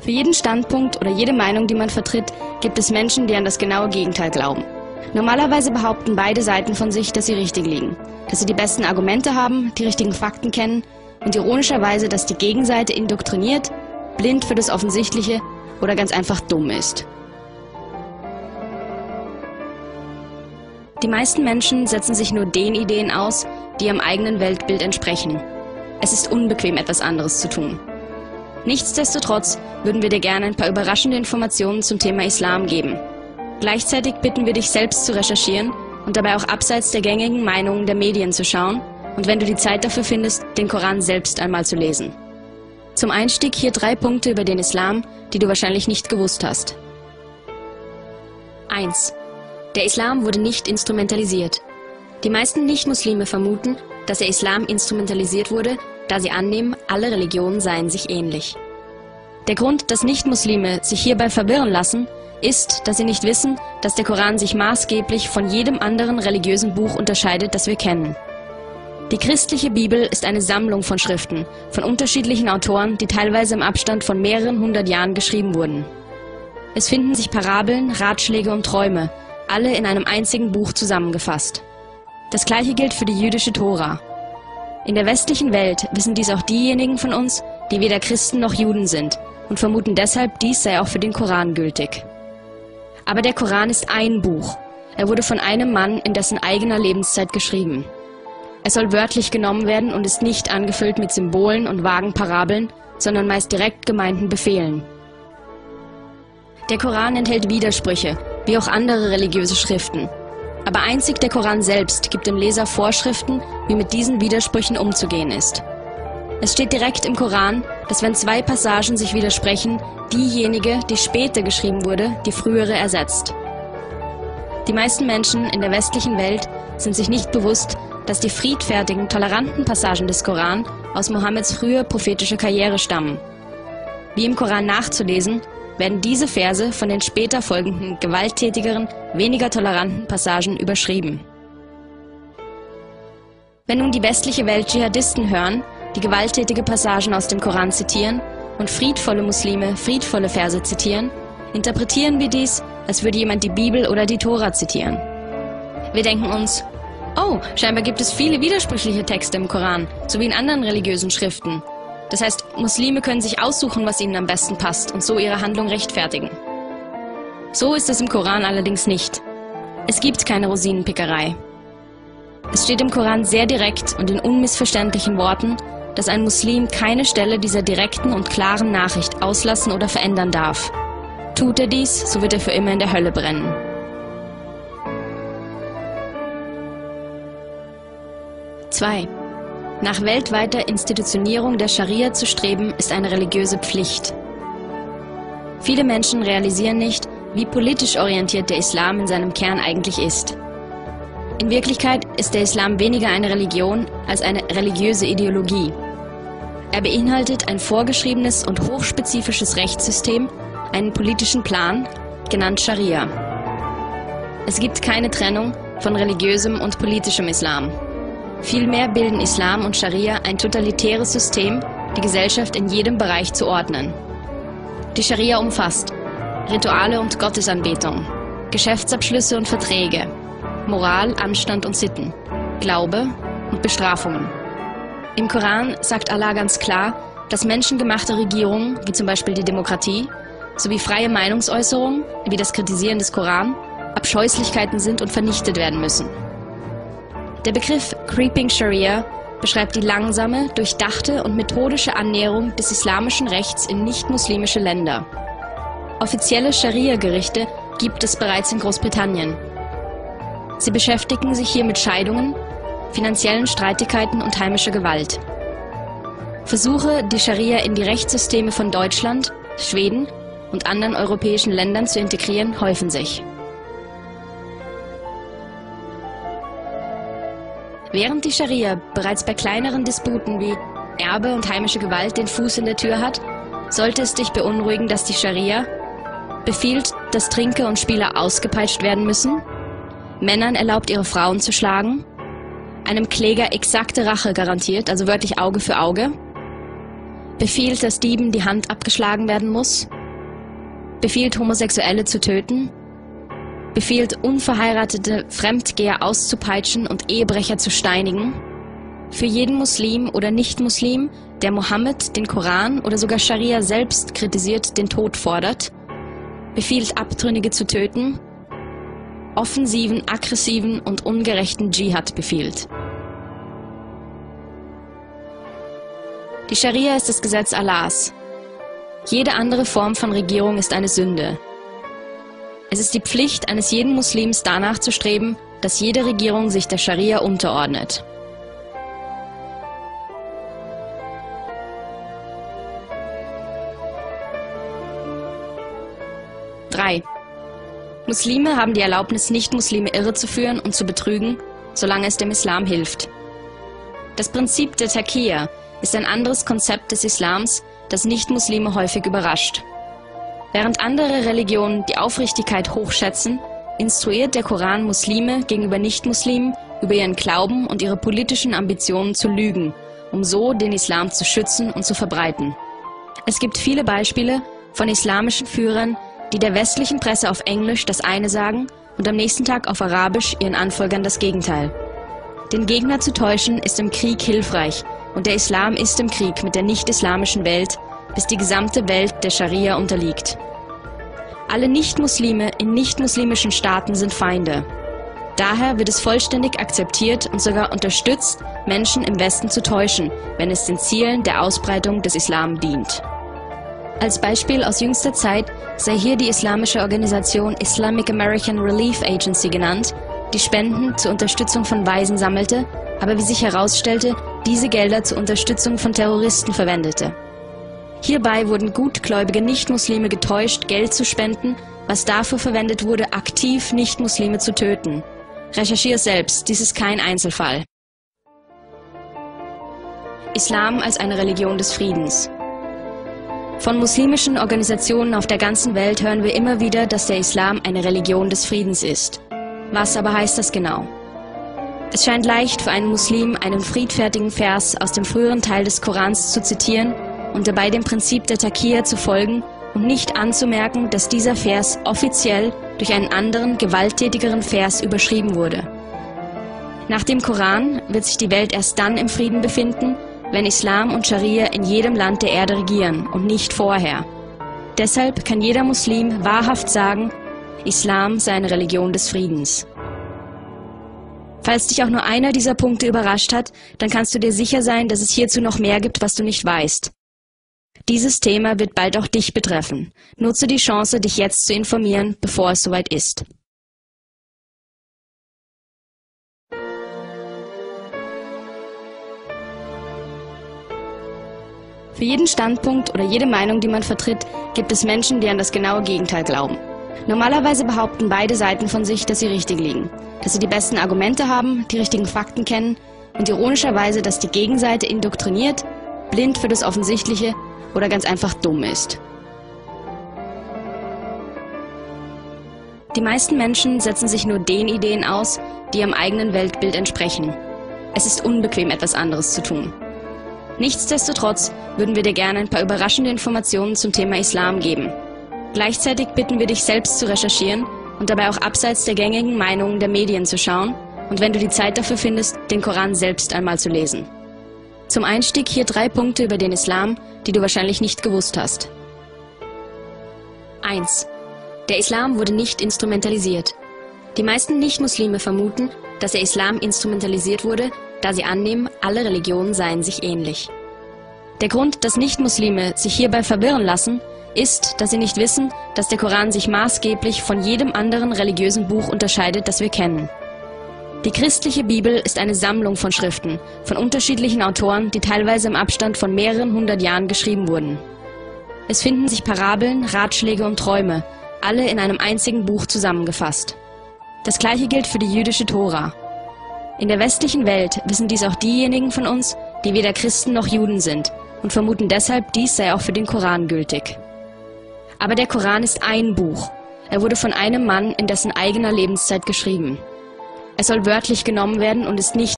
Für jeden Standpunkt oder jede Meinung, die man vertritt, gibt es Menschen, die an das genaue Gegenteil glauben. Normalerweise behaupten beide Seiten von sich, dass sie richtig liegen, dass sie die besten Argumente haben, die richtigen Fakten kennen und ironischerweise, dass die Gegenseite indoktriniert, blind für das Offensichtliche oder ganz einfach dumm ist. Die meisten Menschen setzen sich nur den Ideen aus, die ihrem eigenen Weltbild entsprechen. Es ist unbequem, etwas anderes zu tun. Nichtsdestotrotz würden wir dir gerne ein paar überraschende Informationen zum Thema Islam geben. Gleichzeitig bitten wir dich selbst zu recherchieren und dabei auch abseits der gängigen Meinungen der Medien zu schauen und wenn du die Zeit dafür findest, den Koran selbst einmal zu lesen. Zum Einstieg hier drei Punkte über den Islam, die du wahrscheinlich nicht gewusst hast. 1. Der Islam wurde nicht instrumentalisiert. Die meisten Nicht-Muslime vermuten, dass der Islam instrumentalisiert wurde, da sie annehmen, alle Religionen seien sich ähnlich. Der Grund, dass Nicht-Muslime sich hierbei verwirren lassen, ist, dass sie nicht wissen, dass der Koran sich maßgeblich von jedem anderen religiösen Buch unterscheidet, das wir kennen. Die christliche Bibel ist eine Sammlung von Schriften, von unterschiedlichen Autoren, die teilweise im Abstand von mehreren hundert Jahren geschrieben wurden. Es finden sich Parabeln, Ratschläge und Träume, alle in einem einzigen Buch zusammengefasst. Das gleiche gilt für die jüdische Tora. In der westlichen Welt wissen dies auch diejenigen von uns, die weder Christen noch Juden sind und vermuten deshalb, dies sei auch für den Koran gültig. Aber der Koran ist ein Buch. Er wurde von einem Mann in dessen eigener Lebenszeit geschrieben. Er soll wörtlich genommen werden und ist nicht angefüllt mit Symbolen und vagen Parabeln, sondern meist direkt gemeinten Befehlen. Der Koran enthält Widersprüche, wie auch andere religiöse Schriften. Aber einzig der Koran selbst gibt dem Leser Vorschriften, wie mit diesen Widersprüchen umzugehen ist. Es steht direkt im Koran, dass wenn zwei Passagen sich widersprechen, diejenige, die später geschrieben wurde, die frühere ersetzt. Die meisten Menschen in der westlichen Welt sind sich nicht bewusst, dass die friedfertigen, toleranten Passagen des Koran aus Mohammeds frühe prophetische Karriere stammen. Wie im Koran nachzulesen, werden diese Verse von den später folgenden, gewalttätigeren, weniger toleranten Passagen überschrieben. Wenn nun die westliche Welt Dschihadisten hören, die gewalttätige Passagen aus dem Koran zitieren und friedvolle Muslime friedvolle Verse zitieren, interpretieren wir dies, als würde jemand die Bibel oder die Tora zitieren. Wir denken uns, oh, scheinbar gibt es viele widersprüchliche Texte im Koran, sowie in anderen religiösen Schriften, das heißt, Muslime können sich aussuchen, was ihnen am besten passt und so ihre Handlung rechtfertigen. So ist es im Koran allerdings nicht. Es gibt keine Rosinenpickerei. Es steht im Koran sehr direkt und in unmissverständlichen Worten, dass ein Muslim keine Stelle dieser direkten und klaren Nachricht auslassen oder verändern darf. Tut er dies, so wird er für immer in der Hölle brennen. Zwei. Nach weltweiter Institutionierung der Scharia zu streben, ist eine religiöse Pflicht. Viele Menschen realisieren nicht, wie politisch orientiert der Islam in seinem Kern eigentlich ist. In Wirklichkeit ist der Islam weniger eine Religion als eine religiöse Ideologie. Er beinhaltet ein vorgeschriebenes und hochspezifisches Rechtssystem, einen politischen Plan, genannt Scharia. Es gibt keine Trennung von religiösem und politischem Islam. Vielmehr bilden Islam und Scharia ein totalitäres System, die Gesellschaft in jedem Bereich zu ordnen. Die Scharia umfasst Rituale und Gottesanbetung, Geschäftsabschlüsse und Verträge, Moral, Anstand und Sitten, Glaube und Bestrafungen. Im Koran sagt Allah ganz klar, dass menschengemachte Regierungen, wie zum Beispiel die Demokratie, sowie freie Meinungsäußerung, wie das Kritisieren des Koran, Abscheußlichkeiten sind und vernichtet werden müssen. Der Begriff Creeping Sharia beschreibt die langsame, durchdachte und methodische Annäherung des islamischen Rechts in nicht-muslimische Länder. Offizielle Scharia-Gerichte gibt es bereits in Großbritannien. Sie beschäftigen sich hier mit Scheidungen, finanziellen Streitigkeiten und heimischer Gewalt. Versuche, die Scharia in die Rechtssysteme von Deutschland, Schweden und anderen europäischen Ländern zu integrieren, häufen sich. Während die Scharia bereits bei kleineren Disputen wie Erbe und heimische Gewalt den Fuß in der Tür hat, sollte es dich beunruhigen, dass die Scharia befiehlt, dass Trinker und Spieler ausgepeitscht werden müssen, Männern erlaubt, ihre Frauen zu schlagen, einem Kläger exakte Rache garantiert, also wörtlich Auge für Auge, befiehlt, dass Dieben die Hand abgeschlagen werden muss, befiehlt, Homosexuelle zu töten, befiehlt, unverheiratete Fremdgeher auszupeitschen und Ehebrecher zu steinigen, für jeden Muslim oder Nicht-Muslim, der Mohammed, den Koran oder sogar Scharia selbst kritisiert, den Tod fordert, befiehlt, Abtrünnige zu töten, offensiven, aggressiven und ungerechten Dschihad befiehlt. Die Scharia ist das Gesetz Allahs. Jede andere Form von Regierung ist eine Sünde. Es ist die Pflicht eines jeden Muslims danach zu streben, dass jede Regierung sich der Scharia unterordnet. Muslime haben die Erlaubnis, Nicht-Muslime irrezuführen und zu betrügen, solange es dem Islam hilft. Das Prinzip der Taqiyya ist ein anderes Konzept des Islams, das Nicht-Muslime häufig überrascht. Während andere Religionen die Aufrichtigkeit hochschätzen, instruiert der Koran Muslime gegenüber Nicht-Muslimen über ihren Glauben und ihre politischen Ambitionen zu lügen, um so den Islam zu schützen und zu verbreiten. Es gibt viele Beispiele von islamischen Führern, die der westlichen Presse auf Englisch das eine sagen und am nächsten Tag auf Arabisch ihren Anfolgern das Gegenteil. Den Gegner zu täuschen ist im Krieg hilfreich und der Islam ist im Krieg mit der nicht-islamischen Welt, bis die gesamte Welt der Scharia unterliegt. Alle Nicht-Muslime in nicht-muslimischen Staaten sind Feinde. Daher wird es vollständig akzeptiert und sogar unterstützt, Menschen im Westen zu täuschen, wenn es den Zielen der Ausbreitung des Islam dient. Als Beispiel aus jüngster Zeit sei hier die islamische Organisation Islamic American Relief Agency genannt, die Spenden zur Unterstützung von Waisen sammelte, aber wie sich herausstellte, diese Gelder zur Unterstützung von Terroristen verwendete. Hierbei wurden gutgläubige Nichtmuslime getäuscht, Geld zu spenden, was dafür verwendet wurde, aktiv Nichtmuslime zu töten. Recherchiere selbst, dies ist kein Einzelfall. Islam als eine Religion des Friedens. Von muslimischen Organisationen auf der ganzen Welt hören wir immer wieder, dass der Islam eine Religion des Friedens ist. Was aber heißt das genau? Es scheint leicht für einen Muslim, einen friedfertigen Vers aus dem früheren Teil des Korans zu zitieren und dabei dem Prinzip der Takia zu folgen und nicht anzumerken, dass dieser Vers offiziell durch einen anderen, gewalttätigeren Vers überschrieben wurde. Nach dem Koran wird sich die Welt erst dann im Frieden befinden, wenn Islam und Scharia in jedem Land der Erde regieren und nicht vorher. Deshalb kann jeder Muslim wahrhaft sagen, Islam sei eine Religion des Friedens. Falls dich auch nur einer dieser Punkte überrascht hat, dann kannst du dir sicher sein, dass es hierzu noch mehr gibt, was du nicht weißt. Dieses Thema wird bald auch dich betreffen. Nutze die Chance, dich jetzt zu informieren, bevor es soweit ist. Für jeden Standpunkt oder jede Meinung, die man vertritt, gibt es Menschen, die an das genaue Gegenteil glauben. Normalerweise behaupten beide Seiten von sich, dass sie richtig liegen, dass sie die besten Argumente haben, die richtigen Fakten kennen und ironischerweise, dass die Gegenseite indoktriniert, blind für das Offensichtliche oder ganz einfach dumm ist. Die meisten Menschen setzen sich nur den Ideen aus, die ihrem eigenen Weltbild entsprechen. Es ist unbequem, etwas anderes zu tun. Nichtsdestotrotz würden wir dir gerne ein paar überraschende Informationen zum Thema Islam geben. Gleichzeitig bitten wir dich selbst zu recherchieren und dabei auch abseits der gängigen Meinungen der Medien zu schauen und wenn du die Zeit dafür findest, den Koran selbst einmal zu lesen. Zum Einstieg hier drei Punkte über den Islam, die du wahrscheinlich nicht gewusst hast. 1. Der Islam wurde nicht instrumentalisiert. Die meisten Nicht-Muslime vermuten, dass der Islam instrumentalisiert wurde, da sie annehmen, alle Religionen seien sich ähnlich. Der Grund, dass Nichtmuslime sich hierbei verwirren lassen, ist, dass sie nicht wissen, dass der Koran sich maßgeblich von jedem anderen religiösen Buch unterscheidet, das wir kennen. Die christliche Bibel ist eine Sammlung von Schriften, von unterschiedlichen Autoren, die teilweise im Abstand von mehreren hundert Jahren geschrieben wurden. Es finden sich Parabeln, Ratschläge und Träume, alle in einem einzigen Buch zusammengefasst. Das gleiche gilt für die jüdische Tora. In der westlichen Welt wissen dies auch diejenigen von uns, die weder Christen noch Juden sind und vermuten deshalb, dies sei auch für den Koran gültig. Aber der Koran ist ein Buch. Er wurde von einem Mann in dessen eigener Lebenszeit geschrieben. Er soll wörtlich genommen werden und ist nicht